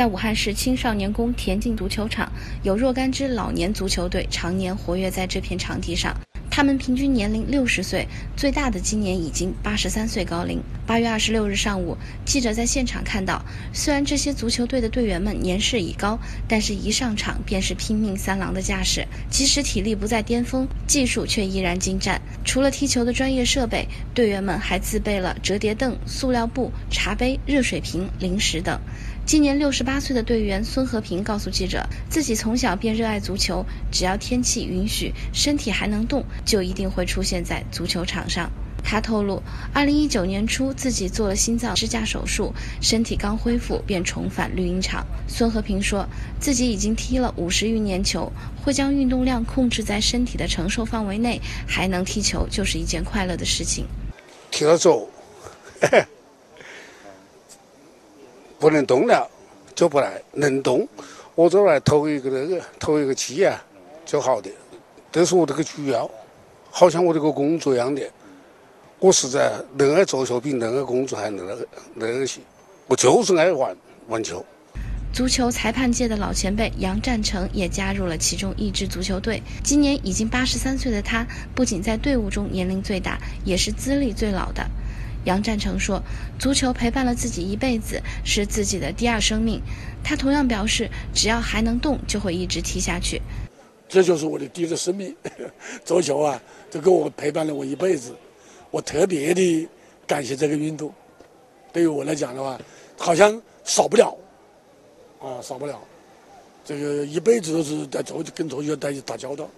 在武汉市青少年宫田径足球场，有若干支老年足球队常年活跃在这片场地上。他们平均年龄六十岁，最大的今年已经八十三岁高龄。八月二十六日上午，记者在现场看到，虽然这些足球队的队员们年事已高，但是一上场便是拼命三郎的架势，即使体力不在巅峰，技术却依然精湛。除了踢球的专业设备，队员们还自备了折叠凳、塑料布、茶杯、热水瓶、零食等。今年六十八岁的队员孙和平告诉记者，自己从小便热爱足球，只要天气允许，身体还能动，就一定会出现在足球场上。他透露，二零一九年初自己做了心脏支架手术，身体刚恢复便重返绿茵场。孙和平说自己已经踢了五十余年球，会将运动量控制在身体的承受范围内，还能踢球就是一件快乐的事情。踢了走。不能动了，就不来；能动，我就来投一个那个，投一个气啊，就好的。这是我这个主要，好像我这个工作一样的。我实在能爱足球，比能爱工作还能那个那些。我就是爱玩玩球。足球裁判界的老前辈杨占成也加入了其中一支足球队。今年已经八十三岁的他，不仅在队伍中年龄最大，也是资历最老的。杨占成说：“足球陪伴了自己一辈子，是自己的第二生命。”他同样表示：“只要还能动，就会一直踢下去。”这就是我的第二生命，足球啊，这跟我陪伴了我一辈子。我特别的感谢这个运动，对于我来讲的话，好像少不了，啊，少不了。这个一辈子都是在足跟足球打打交道。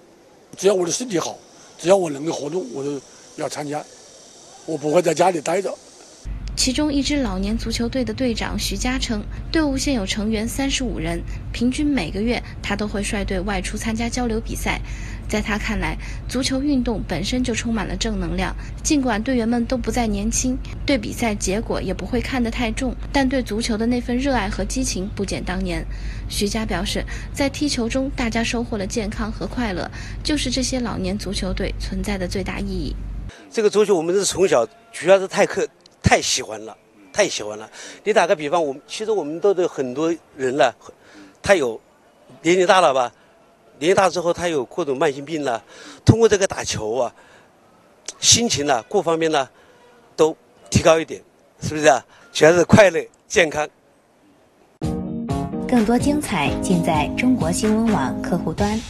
只要我的身体好，只要我能够活动，我都要参加。我不会在家里待着。其中一支老年足球队的队长徐嘉称，队伍现有成员三十五人，平均每个月他都会率队外出参加交流比赛。在他看来，足球运动本身就充满了正能量。尽管队员们都不再年轻，对比赛结果也不会看得太重，但对足球的那份热爱和激情不减当年。徐佳表示，在踢球中，大家收获了健康和快乐，就是这些老年足球队存在的最大意义。这个足球我们是从小主要是太课太喜欢了，太喜欢了。你打个比方，我们其实我们都有很多人了，他有年龄大了吧，年龄大之后他有各种慢性病了，通过这个打球啊，心情呢各方面呢都提高一点，是不是啊？全是快乐健康。更多精彩尽在中国新闻网客户端。